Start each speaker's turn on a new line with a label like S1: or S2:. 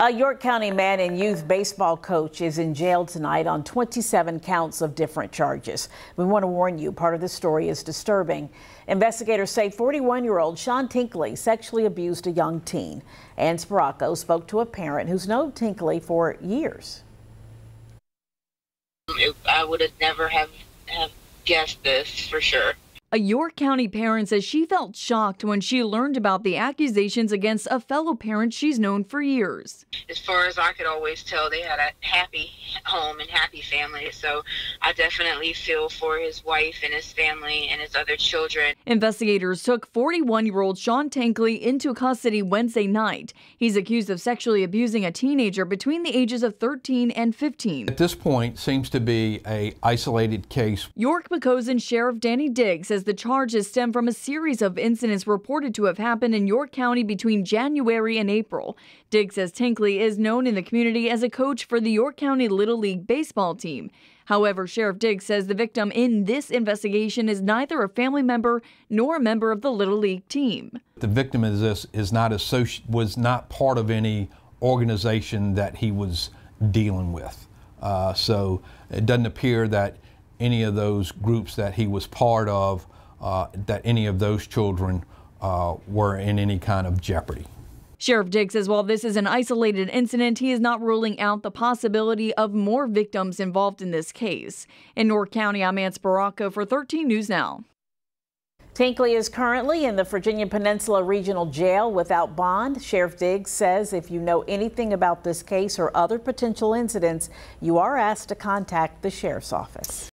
S1: A York County man and youth baseball coach is in jail tonight on 27 counts of different charges. We want to warn you, part of the story is disturbing. Investigators say 41 year old Shawn Tenkley sexually abused a young teen. Ann Sparacco spoke to a parent who's known Tenkley for years.
S2: I would have never have, have guessed this for sure.
S3: Uh, a York County parent says she felt shocked when she learned about the accusations against a fellow parent she's known for years.
S2: As far as I could always tell, they had a happy home and happy family. So I definitely feel for his wife and his family and his other children.
S3: Investigators took 41 year old Shawn Tenkley into custody Wednesday night. He's accused of sexually abusing a teenager between the ages of 13 and 15.
S4: At this point, seems to be a isolated case.
S3: York Poquoson Sheriff Danny Diggs says says the charges stem from a series of incidents reported to have happened in York County between January and April. Diggs says Tenkley is known in the community as a coach for the York County Little League baseball team. However, Sheriff Diggs says the victim in this investigation is neither a family member nor a member of the Little League team.
S4: The victim is this is not associ- was not part of any organization that he was dealing with. Uh, so it doesn't appear that any of those groups that he was part of, uh, that any of those children uh, were in any kind of jeopardy.
S3: Sheriff Diggs says while this is an isolated incident, he is not ruling out the possibility of more victims involved in this case. In North County, I'm Ann Sparacco for 13 News Now.
S1: Tenkley is currently in the Virginia Peninsula Regional Jail without bond. Sheriff Diggs says if you know anything about this case or other potential incidents, you are asked to contact the sheriff's office.